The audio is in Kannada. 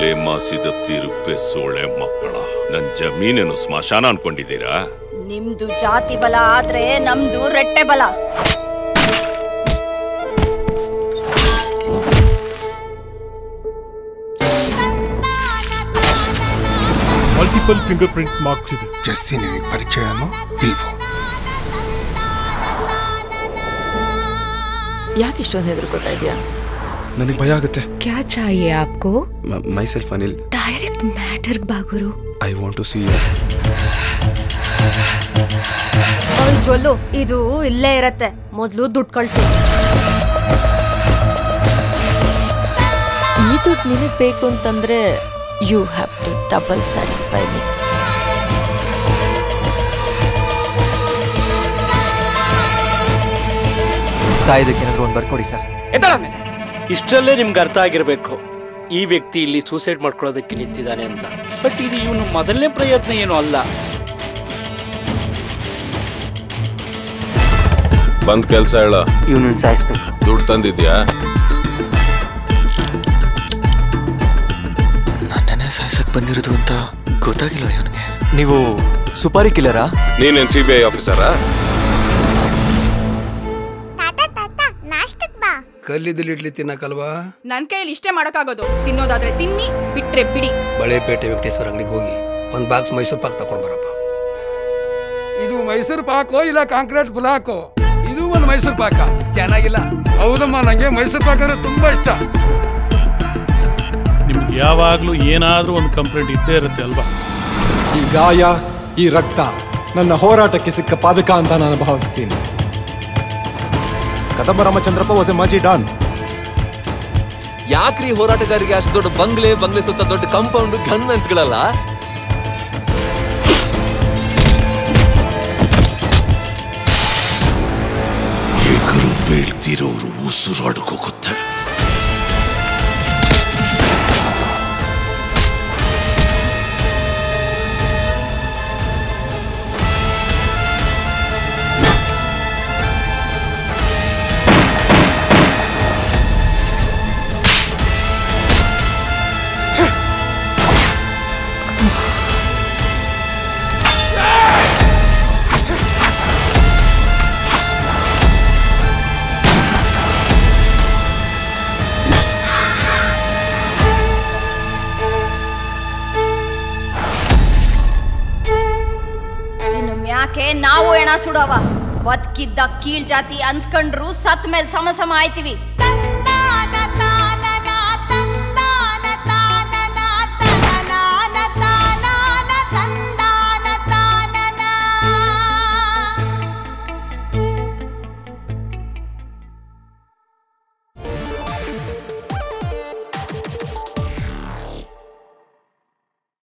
ತಲೆ ಮಾಸಿದ ತಿರುಪೆ ಸೋಳೆ ಮಕ್ಕಳ. ನನ್ ಜಮೀನೇನು ಸ್ಮಶಾನ ಅನ್ಕೊಂಡಿದ್ದೀರಾ? ನಿಮ್ದು ಜಾತಿ ಬಲ ಆದ್ರೆ ನಮ್ದು ರೆಟ್ಟೆ ಬಲ. ಮಲ್ಟಿಪಲ್ ಫಿಂಗರ್ ಪ್ರಿಂಟ್ ಮಾರ್ಕ್ಸ್ ಇದೆ. ಜಸ್ಸಿ ನಿಮಗೆ ಪರಿಚಯನೋ ಇಲ್ವೋ? ಯಾಕೆ ಇಷ್ಟೊಂದು ಹೆದರ್ಕೋತಾ ಇದೆಯಾ? ನನಗೆ ಭಯ ಆಗುತ್ತೆ. ಕ್ಯಾ ಚಾಹಿಯೆ ಆಪ್ಕೋ? Myself Anil. Direct matter ಬಾಗುರು ಐ ವಾಂಟ್ ಟು ಸಿ ಅವ್ಳ್ ಜೊಲ್ಲು ಇದು ಇಲ್ಲೇ ಇರತ್ತೆ. ಮೊದಲು ದುಡ್ಡು ಕಳಿಸು. ಈ ದುಡ್ಡು ನಿನಗೆ ಬೇಕು ಅಂತಂದ್ರೆ you have to double satisfy me ಸಾಯೋದಕ್ಕೆ ಏನಾದ್ರು ಒಂದು ಬರ್ಕೊಡಿ ಸರ್. ಇಷ್ಟರಲ್ಲೇ ನಿಮ್ಗೆ ಅರ್ಥ ಆಗಿರಬೇಕು. ಈ ವ್ಯಕ್ತಿ ಇಲ್ಲಿ ಸೂಸೈಡ್ ಮಾಡ್ಕೊಳ್ಳೋದಕ್ಕೆ ನಿಂತಿದ್ದಾನೆ ಅಂತ. ಬಟ್ ಇದು ಇವನು ಮೊದಲನೇ ಪ್ರಯತ್ನ ಏನು ಅಲ್ಲ. ಬಂದ್ ಕೆಲಸ ಹೇಳ. ಇವನು ಸಾಯಿಸ್ಬೇಕು. ದುಡ್ಡು ತಂದಿದ್ಯಾ? ನನ್ನನ್ನೇ ಸಾಯಿಸಕ್ ಬಂದಿರೋದು ಅಂತ ಗೊತ್ತಾಗಿಲ್ಲ ಇವನಿಗೆ. ನೀವು ಸುಪಾರಿ ಕಿಲ್ಲರಾ? ನೀನೇನ್ ಸಿ ಬಿ ಐ ಆಫೀಸರಾ ಕಲ್ಲಿದ್ದಲ್ಲಿ ಇಡ್ಲಿ ತಿನ್ನಕಲ್ವಾ ನನ್ ಕೈಯಲ್ಲಿ ಇಷ್ಟೇ ಮಾಡಕ್ಕಾಗೋದು. ತಿನ್ನೋದಾದ್ರೆ ತಿನ್ನಿ ಬಿಟ್ರೆ ಬಿಡಿ. ಬಳೆಪೇಟೆ ವೆಂಕಟೇಶ್ವರ ಅಂಗಡಿಗೆ ಹೋಗಿ ಒಂದು ಬಾಕ್ಸ್ ಮೈಸೂರು ಪಾಕ್ ತಕೊಂಡ್ ಬರಪ್ಪ. ಇದು ಮೈಸೂರು ಪಾಕೋ ಇಲ್ಲ ಕಾಂಕ್ರೀಟ್ ಬುಲಾಕೋ? ಇದು ಒಂದು ಮೈಸೂರು ಪಾಕ. ಚೆನ್ನಾಗಿಲ್ಲ. ಹೌದಮ್ಮ ನಂಗೆ ಮೈಸೂರು ಪಾಕ ಅಂದ್ರೆ ತುಂಬಾ ಇಷ್ಟ. ನಿಮ್ಗೆ ಯಾವಾಗಲೂ ಏನಾದರೂ ಒಂದು ಕಂಪ್ಲೇಂಟ್ ಇದ್ದೇ ಇರುತ್ತೆ ಅಲ್ವಾ? ಈ ಗಾಯ ಈ ರಕ್ತ ನನ್ನ ಹೋರಾಟಕ್ಕೆ ಸಿಕ್ಕ ಪದಕ ಅಂತ ನಾನು ಭಾವಿಸ್ತೀನಿ. ಕದಂಬ ರಾಮಚಂದ್ರಪ್ಪ ವಾಸ್ ಎ ಮಾಜಿ ಡಾನ್ ಯಾಕ್ರಿ ಹೋರಾಟಗಾರರಿಗೆ ಅಷ್ಟು ದೊಡ್ಡ ಬಂಗ್ಲೆ ಬಂಗ್ಲೆ ಸುತ್ತ ದೊಡ್ಡ ಕಂಪೌಂಡ್ ಗನ್ಮೆನ್ಸ್ಗಳಲ್ಲ ಬೀಳ್ತಿರೋರು ಉಸಿರಾಡ್ಕೋಗುತ್ತೆ. ಇನ್ನು ಮ್ಯಾಕೆ? ನಾವು ಎಣ ಸುಡವ. ಬದುಕಿದ್ದ ಕೀಳ್ ಜಾತಿ ಅನ್ಸ್ಕೊಂಡ್ರು ಸತ್ ಮೇಲೆ ಸಮ ಸಮ ಆಯ್ತೀವಿ.